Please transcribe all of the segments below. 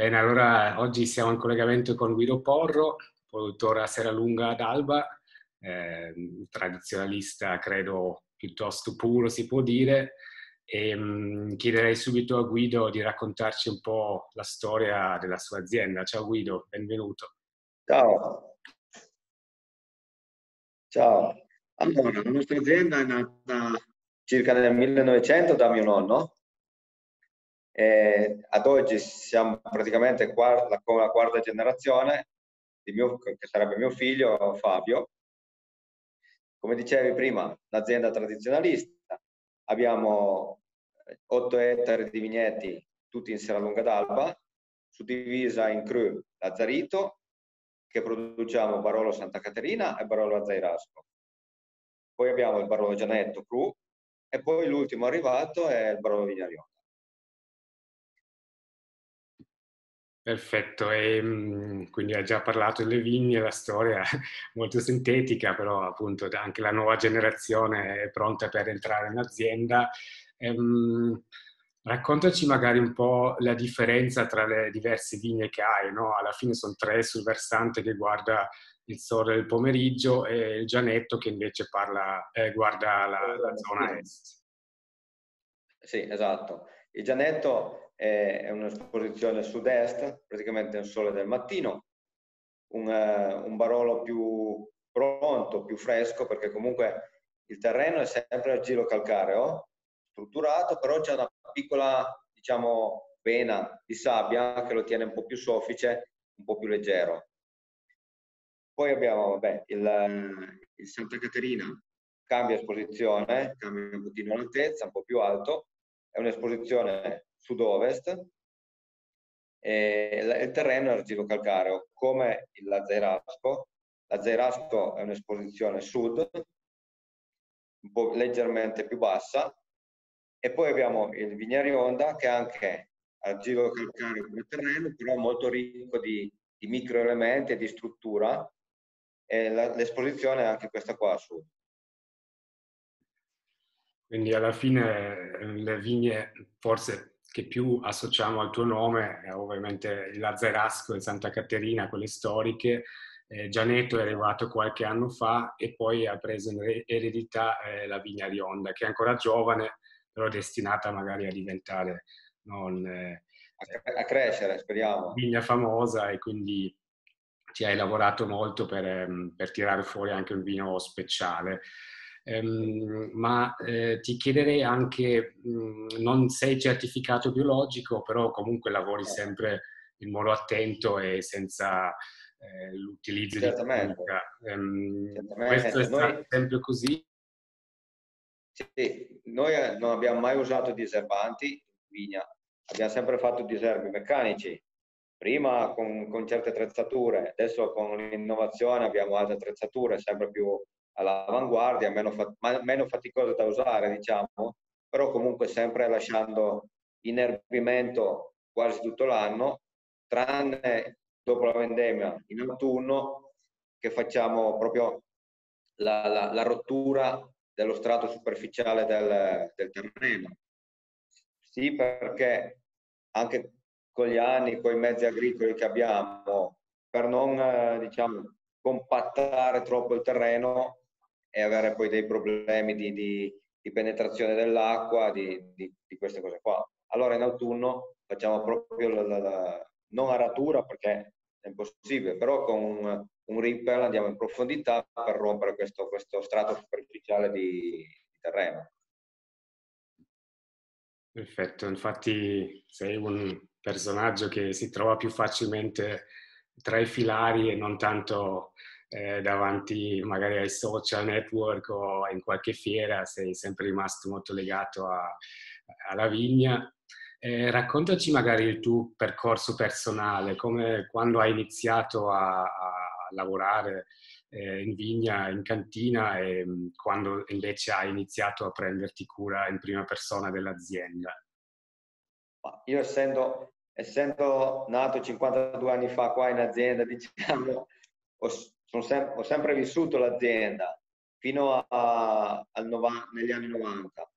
Bene, allora oggi siamo in collegamento con Guido Porro, produttore a Serralunga d'Alba, eh, tradizionalista credo piuttosto puro si può dire, e mh, chiederei subito a Guido di raccontarci un po' la storia della sua azienda. Ciao Guido, benvenuto. Ciao. Ciao. Allora, la nostra azienda è nata circa nel 1900 da mio nonno, e ad oggi siamo praticamente quarta, come la quarta generazione, mio, che sarebbe mio figlio Fabio. Come dicevi prima, un'azienda tradizionalista, abbiamo 8 ettari di vigneti tutti in Serralunga d'Alba, suddivisa in cru Lazzarito, che produciamo Barolo Santa Caterina e Barolo Azzairasco. Poi abbiamo il Barolo Gianetto cru e poi l'ultimo arrivato è il Barolo Vignarione. Perfetto, e mm, quindi hai già parlato delle vigne, la storia molto sintetica, però appunto anche la nuova generazione è pronta per entrare in azienda. Ehm, raccontaci magari un po' la differenza tra le diverse vigne che hai, no? Alla fine sono tre sul versante che guarda il sole del pomeriggio e il Gianetto che invece parla, eh, guarda la, la zona est. Sì, esatto. Il Gianetto è un'esposizione sud-est, praticamente un sole del mattino, un, uh, un barolo più pronto, più fresco, perché comunque il terreno è sempre a giro calcareo, strutturato, però c'è una piccola, diciamo, vena di sabbia che lo tiene un po' più soffice, un po' più leggero. Poi abbiamo vabbè, il, il Santa Caterina, cambia esposizione, cambia un pochino l'altezza, un po' più alto, è un'esposizione sud-ovest e il terreno è argilo-calcareo, come il Lazzerasco. Lazzerasco è un'esposizione sud, un po' leggermente più bassa, e poi abbiamo il Vignari Onda che è anche argilo-calcareo come terreno, però molto ricco di, di microelementi e di struttura, e la, l'esposizione è anche questa qua a sud. Quindi alla fine le vigne forse che più associamo al tuo nome è ovviamente il Lazzarasco e Santa Caterina, quelle storiche. Eh, Gianetto è arrivato qualche anno fa e poi ha preso in eredità eh, la vigna Rionda, che è ancora giovane, però destinata magari a diventare non, eh, a, crescere, speriamo. Vigna famosa e quindi ci hai lavorato molto per, ehm, per tirare fuori anche un vino speciale. Um, ma eh, ti chiederei anche, mh, non sei certificato biologico, però comunque lavori sempre in modo attento e senza eh, l'utilizzo Certamente. di chimica. Um, questo è stato noi, sempre così? Sì, noi eh, non abbiamo mai usato diserbanti in vigna, abbiamo sempre fatto diserbi meccanici, prima con, con certe attrezzature, adesso con l'innovazione abbiamo altre attrezzature sempre più all'avanguardia, meno, meno faticoso da usare, diciamo, però comunque sempre lasciando inerbimento quasi tutto l'anno, tranne dopo la vendemmia in autunno che facciamo proprio la, la, la rottura dello strato superficiale del, del, terreno. Sì, perché anche con gli anni, con i mezzi agricoli che abbiamo, per non eh, diciamo, compattare troppo il terreno, e avere poi dei problemi di, di, di penetrazione dell'acqua, di, di, queste cose qua. Allora in autunno facciamo proprio la, la, la non aratura perché è impossibile, però con un, un ripper andiamo in profondità per rompere questo, questo strato superficiale di, terreno. Perfetto, infatti sei un personaggio che si trova più facilmente tra i filari e non tanto eh, davanti magari ai social network o in qualche fiera, sei sempre rimasto molto legato a, alla vigna. Eh, raccontaci magari il tuo percorso personale, come quando hai iniziato a, a lavorare eh, in vigna, in cantina e mm, quando invece hai iniziato a prenderti cura in prima persona dell'azienda. Io essendo, essendo nato 52 anni fa qua in azienda, diciamo, ho, sem- ho sempre vissuto l'azienda fino a, a, nova- negli anni 90.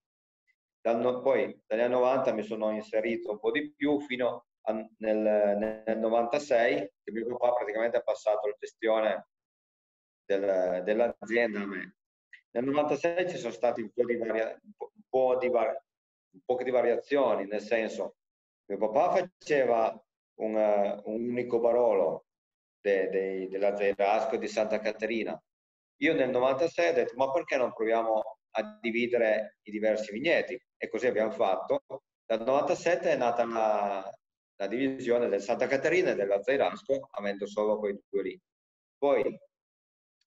Dal no- poi dagli anni 90 mi sono inserito un po' di più fino nel, nel 96 che mio papà praticamente ha passato la gestione del, dell'azienda a me. Nel 96 ci sono stati un po' di, varia, un po di, un po di variazioni, nel senso mio papà faceva un, un unico barolo de, de, della Zairasco di Santa Caterina. Io nel 96 ho detto ma perché non proviamo a dividere i diversi vigneti? E così abbiamo fatto. Dal 97 è nata la, la divisione del Santa Caterina e della Zairasco, avendo solo quei due lì. Poi,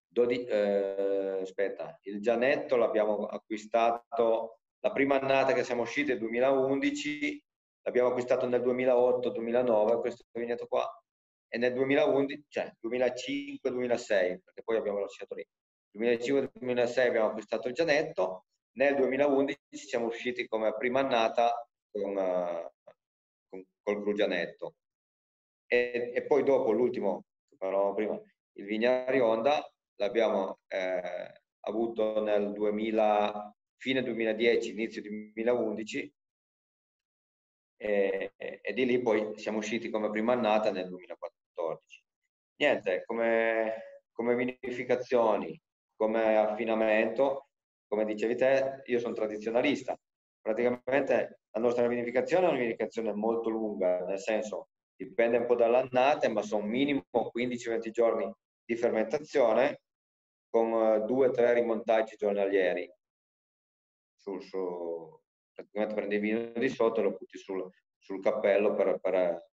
dodi, eh, aspetta, il Gianetto l'abbiamo acquistato, la prima annata che siamo usciti nel 2011, l'abbiamo acquistato nel 2008-2009, questo vigneto qua, e nel 2011, cioè 2005-2006, perché poi abbiamo lasciato lì. 2005-2006 abbiamo acquistato il Gianetto, nel 2011 siamo usciti come prima annata con, uh, con, col Grugianetto. E, e, poi dopo l'ultimo, che parlavamo prima, il Vignari Honda, l'abbiamo eh, avuto nel 2000, fine 2010, inizio 2011 e, e, di lì poi siamo usciti come prima annata nel 2014. Niente, come, come vinificazioni, come affinamento, come dicevi te, io sono tradizionalista. Praticamente la nostra vinificazione è una vinificazione molto lunga, nel senso dipende un po' dall'annata, ma sono minimo 15-20 giorni di fermentazione con uh, due o tre rimontaggi giornalieri. Su, su, praticamente prendi il vino di sotto e lo butti sul, sul cappello per, per,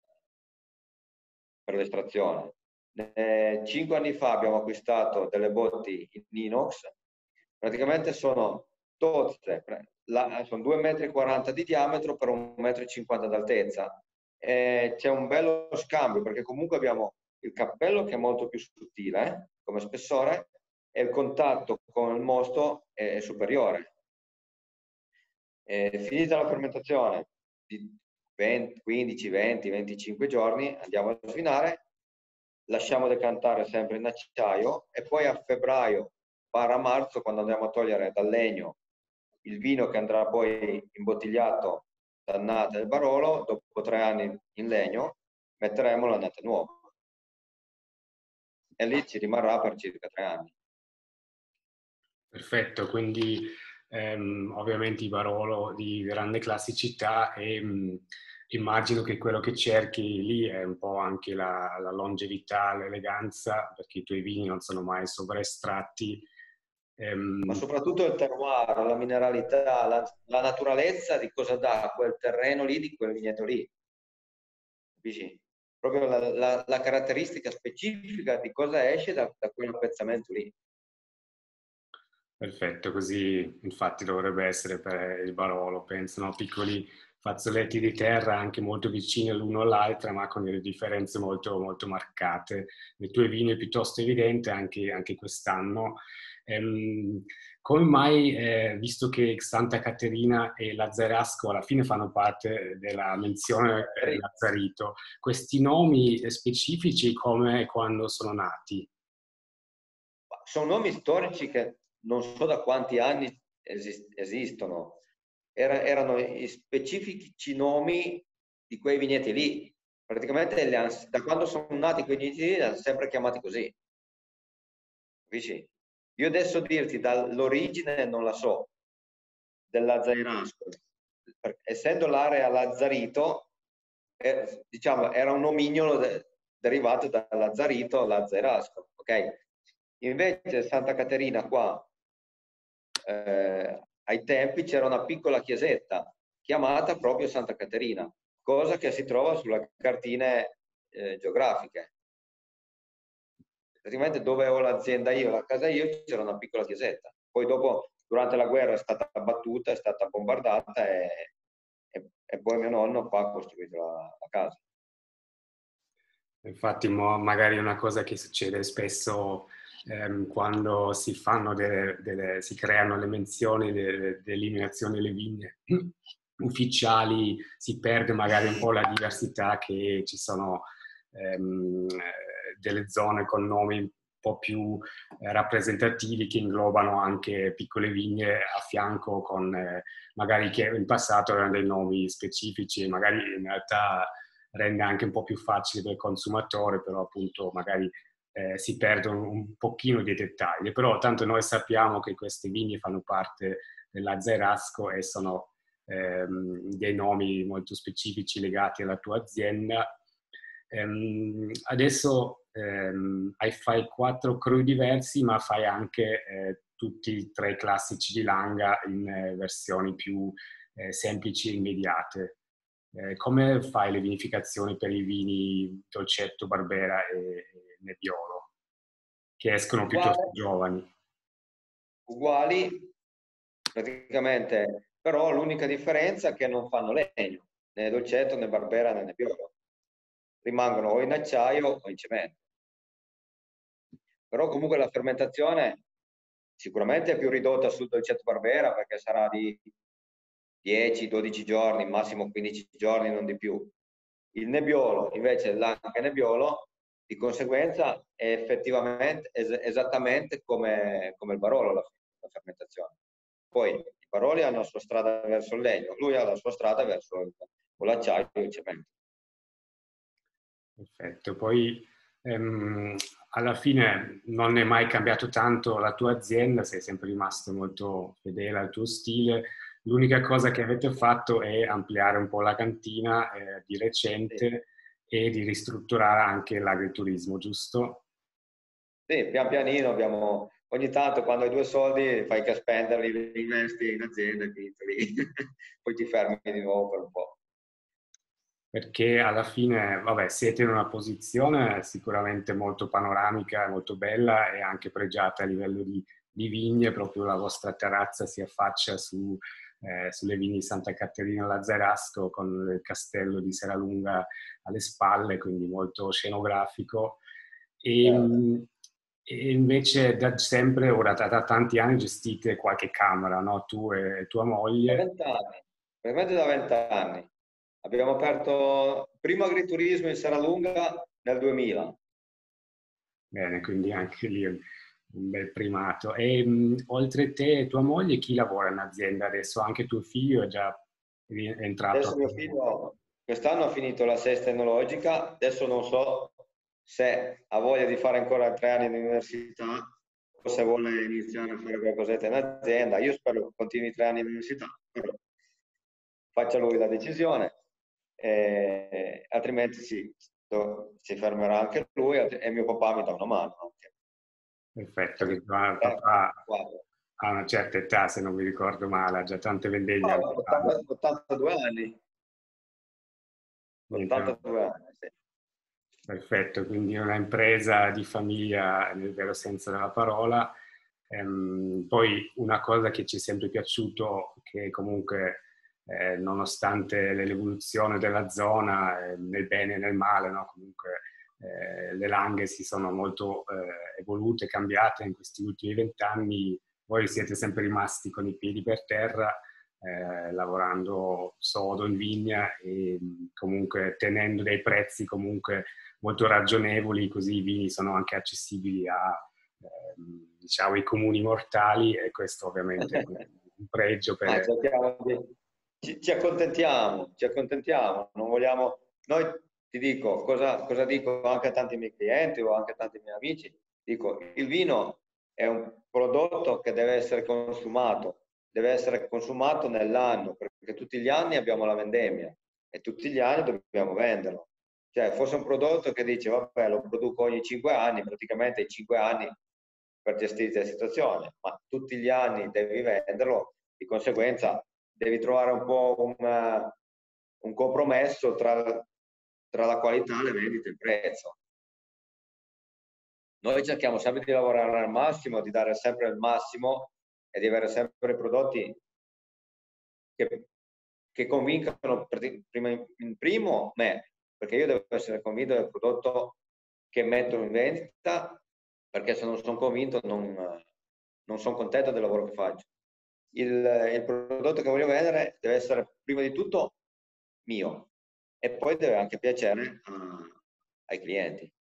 per l'estrazione. Eh, cinque anni fa abbiamo acquistato delle botti in inox, praticamente sono tozze, sono 2,40 m di diametro per 1,50 m d'altezza. Eh, c'è un bello scambio perché comunque abbiamo il cappello che è molto più sottile eh, come spessore e il contatto con il mosto è superiore. Eh, finita la fermentazione di 20, 15, 20, 25 giorni, andiamo a svinare lasciamo decantare sempre in acciaio e poi a febbraio barra marzo quando andiamo a togliere dal legno il vino che andrà poi imbottigliato dannata del barolo, dopo tre anni in legno metteremo l'annata nuova e lì ci rimarrà per circa tre anni. Perfetto, quindi ehm, ovviamente i Barolo di grande classicità e mh, immagino che quello che cerchi lì è un po' anche la, la longevità, l'eleganza, perché i tuoi vini non sono mai sovraestratti. Ehm... Ma soprattutto il terroir, la mineralità, la, la, naturalezza di cosa dà quel terreno lì, di quel vigneto lì. Capisci? Proprio la, la, caratteristica specifica di cosa esce da, da quell'appezzamento lì. Perfetto, così infatti dovrebbe essere per il Barolo, penso, no? piccoli fazzoletti di terra anche molto vicini l'uno all'altra, ma con delle differenze molto, molto marcate. Nei tuoi vini è piuttosto evidente anche, anche quest'anno. Ehm, come mai, eh, visto che Santa Caterina e Lazzarasco alla fine fanno parte della menzione eh, Lazzarito, questi nomi specifici come e quando sono nati? Sono nomi storici che non so da quanti anni esist- esistono era, erano i specifici nomi di quei vigneti lì. Praticamente han, da quando sono nati quei vigneti lì li hanno sempre chiamati così. Capisci? Io adesso dirti dall'origine non la so, della Zairasco. Essendo l'area Lazzarito, eh, diciamo, era un nomignolo de, derivato da Lazzarito alla Zairasco, ok? Invece Santa Caterina qua eh, ai tempi c'era una piccola chiesetta chiamata proprio Santa Caterina, cosa che si trova sulle cartine eh, geografiche. Praticamente dove ho l'azienda io, la casa io, c'era una piccola chiesetta. Poi dopo, durante la guerra, è stata abbattuta, è stata bombardata e, e, e poi mio nonno qua ha costruito la, la casa. Infatti, magari una cosa che succede spesso ehm, quando si fanno delle, delle, si creano le menzioni dell'eliminazione delle vigne ufficiali, si perde magari un po' la diversità che ci sono ehm, delle zone con nomi un po' più eh, rappresentativi che inglobano anche piccole vigne a fianco con eh, magari che in passato erano dei nomi specifici, magari in realtà rende anche un po' più facile per il consumatore, però appunto magari eh, si perdono un pochino di dettagli. Però tanto noi sappiamo che queste vigne fanno parte della Zerasco e sono ehm, dei nomi molto specifici legati alla tua azienda. Ehm, adesso ehm, fai quattro crew diversi, ma fai anche eh, tutti e tre classici di Langa in eh, versioni più eh, semplici e immediate. Eh, come fai le vinificazioni per i vini Dolcetto, Barbera e Nebbiolo, che escono piuttosto giovani? Uguali, praticamente, però l'unica differenza è che non fanno legno, né Dolcetto, né Barbera, né Nebbiolo. Rimangono o in acciaio o in cemento. Però comunque la fermentazione sicuramente è più ridotta sul Dolcetto Barbera perché sarà di 10-12 giorni, massimo 15 giorni, non di più. Il nebbiolo, invece, l'anche nebbiolo, di conseguenza è effettivamente es- esattamente come, come, il barolo la, la, fermentazione. Poi i baroli hanno la sua strada verso il legno, lui ha la sua strada verso il, l'acciaio e il cemento. Perfetto, poi ehm, alla fine non è mai cambiato tanto la tua azienda, sei sempre rimasto molto fedele al tuo stile, L'unica cosa che avete fatto è ampliare un po' la cantina eh, di recente sì. E di ristrutturare anche l'agriturismo, giusto? Sì, pian pianino abbiamo, ogni tanto quando hai due soldi fai che spenderli, li investi in azienda e poi ti fermi di nuovo per un po'. Perché alla fine, vabbè, siete in una posizione sicuramente molto panoramica, molto bella e anche pregiata a livello di, di vigne, proprio la vostra terrazza si affaccia su eh, sulle vigne di Santa Caterina Lazzarasco con il castello di Seralunga alle spalle, quindi molto scenografico. E, certo. e invece da sempre, ora da, da, tanti anni, gestite qualche camera, no? tu e tua moglie. Da vent'anni, veramente da vent'anni. Abbiamo aperto il primo agriturismo in Seralunga nel 2000. Bene, quindi anche lì un bel primato. E mh, oltre te e tua moglie, chi lavora in azienda adesso? Anche tuo figlio è già entrato? Adesso mio figlio quest'anno ha finito la sesta enologica, adesso non so se ha voglia di fare ancora tre anni di università o se vuole iniziare a fare qualcosetta in azienda. Io spero che continui tre anni di università, però faccia lui la decisione, eh, altrimenti sì, si fermerà anche lui e mio papà mi dà una mano. Perfetto, che tua papà ha una certa età, se non mi ricordo male, ha già tante vendemmie. No, 82 anni. 82 anni, sì. Perfetto, quindi una impresa di famiglia nel vero senso della parola. Ehm, poi una cosa che ci è sempre piaciuto, che comunque eh, nonostante l'evoluzione della zona, eh, nel bene e nel male, no? comunque eh, le langhe si sono molto eh, evolute, cambiate in questi ultimi vent'anni, voi siete sempre rimasti con i piedi per terra, eh, lavorando sodo in vigna e comunque tenendo dei prezzi comunque molto ragionevoli, così i vini sono anche accessibili a ehm, diciamo, i comuni mortali e questo ovviamente è un pregio per... Ah, ci, ci, accontentiamo, ci accontentiamo, non vogliamo... Noi ti dico cosa, cosa dico anche a tanti miei clienti o anche a tanti miei amici, dico il vino è un prodotto che deve essere consumato, deve essere consumato nell'anno, perché tutti gli anni abbiamo la vendemmia e tutti gli anni dobbiamo venderlo. Cioè, fosse un prodotto che dice, vabbè, lo produco ogni 5 anni, praticamente i 5 anni per gestire la situazione, ma tutti gli anni devi venderlo, di conseguenza devi trovare un po' una, un compromesso tra tra la qualità, le vendite e il prezzo. Noi cerchiamo sempre di lavorare al massimo, di dare sempre il massimo e di avere sempre prodotti che, che convincano prima, in primo me, perché io devo essere convinto del prodotto che metto in vendita, perché se non sono convinto non, non sono contento del lavoro che faccio. Il, il prodotto che voglio vendere deve essere prima di tutto mio, e poi deve anche piacere uh, ai clienti.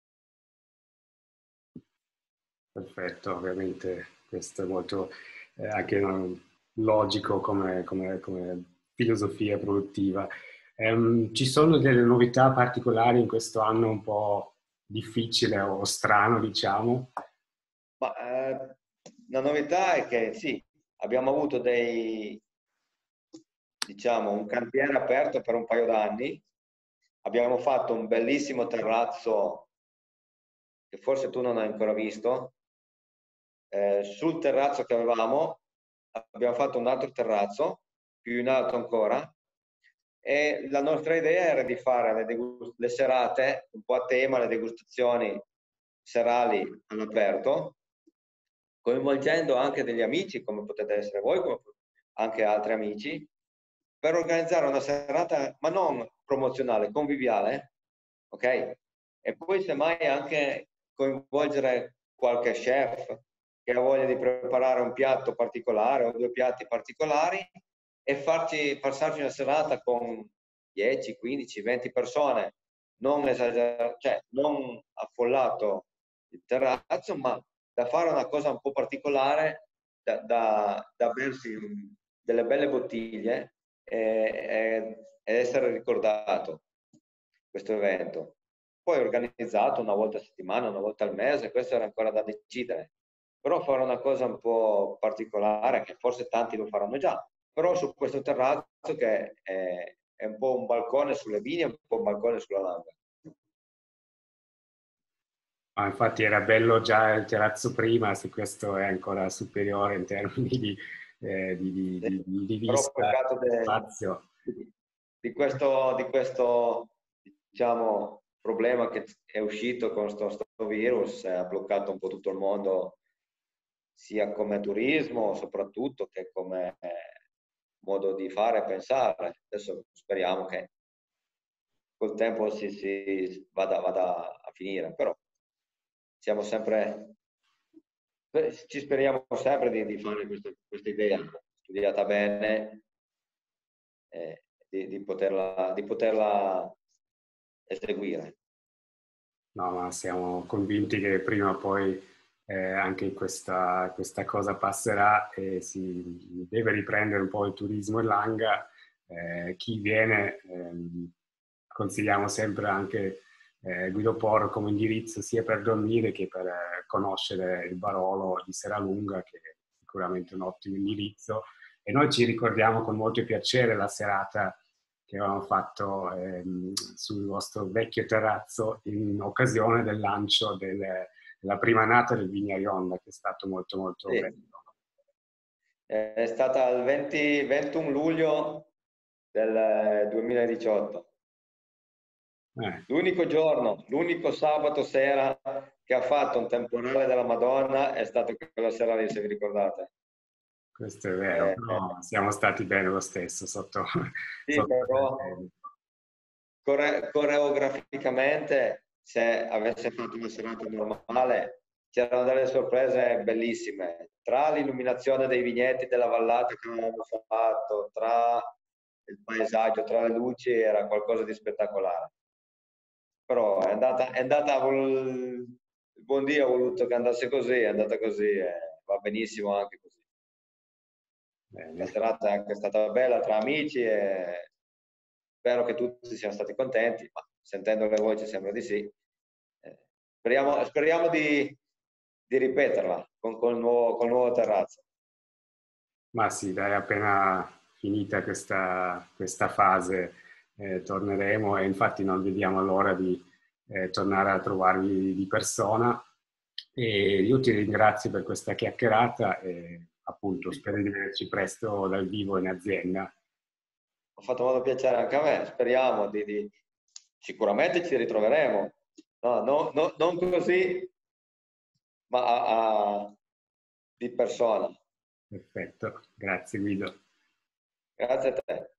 Perfetto, ovviamente questo è molto eh, anche no, logico come, come, come, filosofia produttiva. Um, ci sono delle novità particolari in questo anno un po' difficile o strano, diciamo? Ma, eh, la novità è che sì, abbiamo avuto dei, diciamo, un cantiere aperto per un paio d'anni. Abbiamo fatto un bellissimo terrazzo che forse tu non hai ancora visto. Eh, sul terrazzo che avevamo abbiamo fatto un altro terrazzo, più in alto ancora, e la nostra idea era di fare le, degust- le serate un po' a tema, le degustazioni serali all'aperto, coinvolgendo anche degli amici, come potete essere voi, come anche altri amici, per organizzare una serata, ma non promozionale, conviviale, ok? E poi semmai anche coinvolgere qualche chef che ha voglia di preparare un piatto particolare o due piatti particolari e farci passarci una serata con 10, 15, 20 persone, non esagerato, cioè non affollato il terrazzo, ma da fare una cosa un po' particolare, da, da, da bersi delle belle bottiglie e, e essere ricordato questo evento. Poi organizzato una volta a settimana, una volta al mese, questo era ancora da decidere. Però fare una cosa un po' particolare, che forse tanti lo faranno già, però su questo terrazzo che è, è un po' un balcone sulle vigne, un po' un balcone sulla langa. Ah, infatti era bello già il terrazzo prima, se questo è ancora superiore in termini di, eh, di, di, di, di vista, de, spazio. Di questo, di questo diciamo, problema che è uscito con questo virus, ha bloccato un po' tutto il mondo, sia come turismo soprattutto che come modo di fare e pensare. Adesso speriamo che col tempo si, si vada, vada, a finire, però siamo sempre, ci speriamo sempre di, di fare questa, questa, idea studiata bene, eh, di, di, poterla, di poterla eseguire. No, ma siamo convinti che prima o poi eh, anche questa, questa, cosa passerà e si deve riprendere un po' il turismo in Langa. Eh, chi viene, ehm, consigliamo sempre anche eh, Guido Porro come indirizzo sia per dormire che per conoscere il Barolo di Seralunga, che è sicuramente un ottimo indirizzo. E noi ci ricordiamo con molto piacere la serata che avevamo fatto ehm, sul vostro vecchio terrazzo in occasione del lancio del la prima nata del Vigna che è stato molto molto sì. bello. È stata il 20, 21 luglio del 2018. Eh. L'unico giorno, l'unico sabato sera che ha fatto un temporale della Madonna è stato quella sera lì, se vi ricordate. Questo è vero, eh, eh. siamo stati bene lo stesso sotto... Sì, sotto però core- coreograficamente se avesse fatto una serata normale c'erano delle sorprese bellissime tra l'illuminazione dei vigneti della vallata che avevamo fatto tra il paesaggio, tra le luci era qualcosa di spettacolare però è andata, è andata il buon Dio ha voluto che andasse così è andata così e va benissimo anche così Bene. la serata è stata bella tra amici e spero che tutti siano stati contenti ma sentendo le voci sembra di sì Speriamo, speriamo di, di, ripeterla con, con, il nuovo, con il nuovo terrazzo. Ma sì, dai, appena finita questa, questa fase eh, torneremo e infatti non vediamo l'ora di eh, tornare a trovarvi di persona. E io ti ringrazio per questa chiacchierata e appunto spero di vederci presto dal vivo in azienda. Ha fatto molto piacere anche a me, speriamo di, di... sicuramente ci ritroveremo No, no, no, non così, ma a, a, di persona. Perfetto, grazie Guido. Grazie a te.